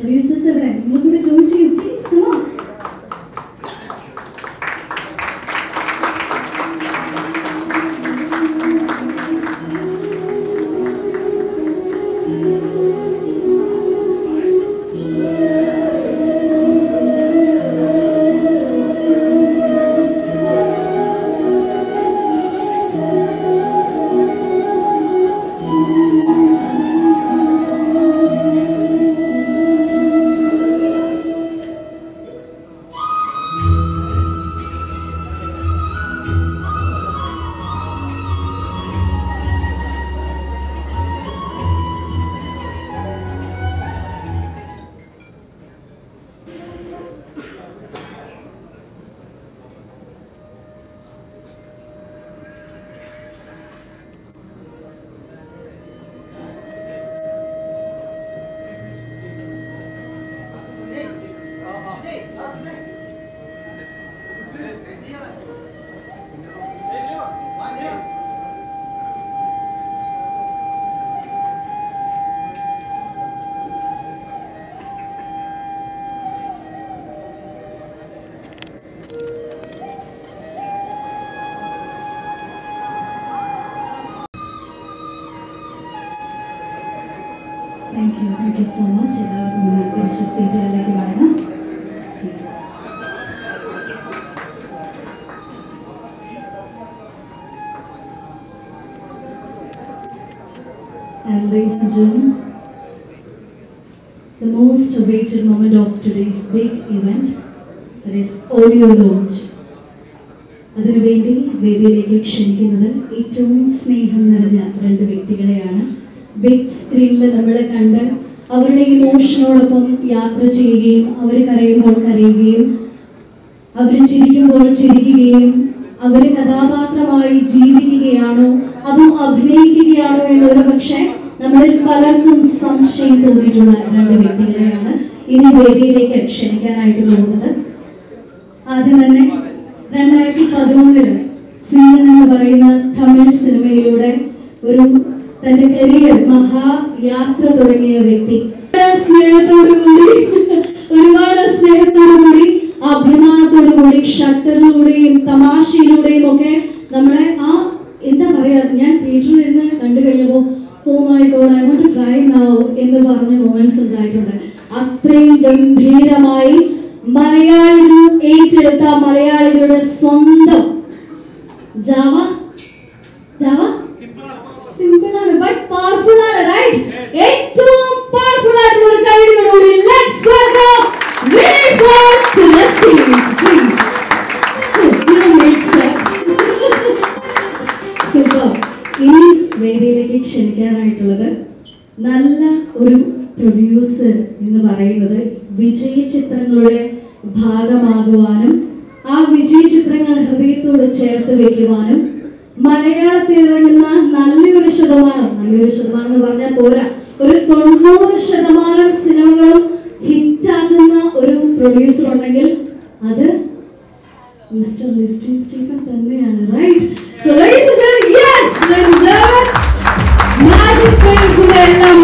Producer sir, I'm going to please come on. Thank you thank you so please And ladies and gentlemen, the most awaited moment of today's big event, that is audio launch. അതിനുവേണ്ടി വേദിയിലേക്ക് ക്ഷണിക്കുന്നത് ഏറ്റവും സ്നേഹം നിറഞ്ഞ രണ്ട് വ്യക്തികളെയാണ് big സ്ക്രീനിൽ നമ്മൾ കണ്ട് അവരുടെ ഇമോഷനോടൊപ്പം യാത്ര ചെയ്യുകയും അവർ കരയുമ്പോൾ കരയുകയും അവർ ചിരിക്കുമ്പോൾ ചിരിക്കുകയും അവർ കഥാപാത്രമായി ജീവിക്കുകയാണോ അതോ അഭിനയിക്കുകയാണോ എന്നൊരു പക്ഷേ നമ്മളിൽ പലർക്കും സംശയം തോന്നിയിട്ടുള്ള രണ്ട് വ്യക്തികളെയാണ് ഇനി വേദിയിലേക്ക് ക്ഷണിക്കാനായിട്ട് പോകുന്നത്. ആദ്യം തന്നെ രണ്ടായിരത്തി പതിമൂന്നിൽ സിംഗൻ എന്ന് പറയുന്ന തമിഴ് സിനിമയിലൂടെ ഒരു തന്റെ കരിയർ മഹായാത്ര തുടങ്ങിയ വ്യക്തി. സ്നേഹത്തോടുകൂടി ഒരുപാട് സ്നേഹത്തോടുകൂടി അഭിമാനത്തോടുകൂടി അഭിമാനത്തോടു കൂടി ഷട്ടറിലൂടെയും തമാശയിലൂടെയും ഒക്കെ നമ്മളെ ആ എന്താ പറയാ ഞാൻ തിയേറ്ററിൽ ഇരുന്ന് കണ്ടു കഴിഞ്ഞപ്പോ ഓ my God I won't try now എന്ന് പറഞ്ഞ മൊമെന്റ്സ് ഉണ്ടായിട്ടുണ്ട്. അത്രയും ഗംഭീരമായി മലയാളികൾ ഏറ്റെടുത്ത മലയാളികളുടെ സ്വന്തം ജാവ ജാവ? സിമ്പിൾ ആണ് ബട്ട് പവർഫുൾ ആണ് റൈറ്റ് ഏറ്റവും പവർഫുൾ ആയിട്ടുള്ള ഒരു കൈഡിയോടുകൂടി let's welcome Vinay for to the stage please. ഇനി വേദിയിലേക്ക് ക്ഷണിക്കാനായിട്ടുള്ളത് നല്ല ഒരു പ്രൊഡ്യൂസർ എന്ന് പറയുന്നത് വിജയ ചിത്രങ്ങളുടെ ഭാഗമാകുവാനും ആ വിജയ ചിത്രങ്ങൾ ഹൃദയത്തോട് ചേർത്ത് വെക്കുവാനും മലയാളത്തിൽ ഇറങ്ങുന്ന നല്ലൊരു ശതമാനം നല്ലൊരു ശതമാനം എന്ന് പറഞ്ഞാൽ പോരാ. ഒരു തൊണ്ണൂറ് ശതമാനം സിനിമകളും ഹിറ്റാകുന്ന ഒരു പ്രൊഡ്യൂസർ ഉണ്ടെങ്കിൽ അത് മിസ്റ്റർ ലിസ്റ്റി സ്റ്റീഫൻ തന്നെയാണ് റൈറ്റ് സോ ലൈസ് ഫിലിംസിന്റെ എല്ലാം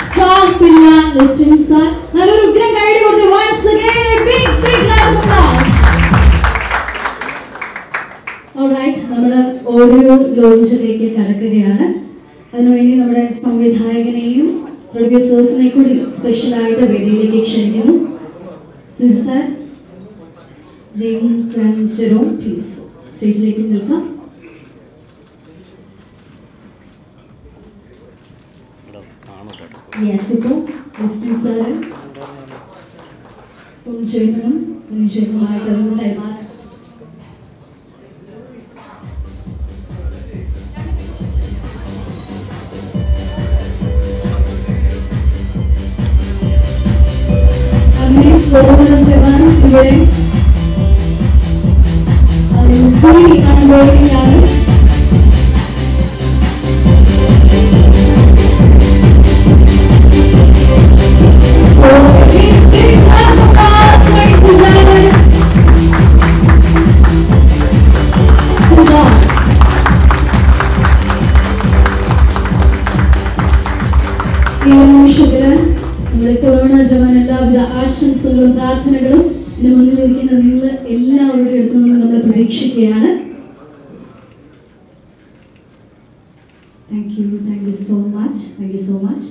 സ്ട്രോങ് നല്ലൊരു ഉഗ്രം Alright, നമ്മൾ ഓഡിയോ ലോഞ്ചിലേക്ക് കടക്കുകയാണ്. അതിനുവേണ്ടി നമ്മുടെ സംവിധായകനെയും പ്രൊഡ്യൂസേഴ്സിനെ കൂടി സ്പെഷ്യലായിട്ട് വേദിയിലേക്ക് ക്ഷണിക്കുന്നു. Sister James and Jerome please സ്റ്റേജിലേക്ക് നിൽക്കാം. യെസ് ഇപ്പോൾ ജസ്റ്റിൻ സാറ് ചേട്ടനുമായിട്ട് അതൊന്ന് കൈമാറാം Corona Sevan today. And see, I'm going out. ആശംസകളും പ്രാർത്ഥനകളും എന്റെ മുന്നിൽ ഇരിക്കുന്ന നിങ്ങൾ എല്ലാവരുടെയും അടുത്തു നിന്ന് നമ്മൾ പ്രതീക്ഷിക്കുകയാണ്. Thank you thank you so much thank you so much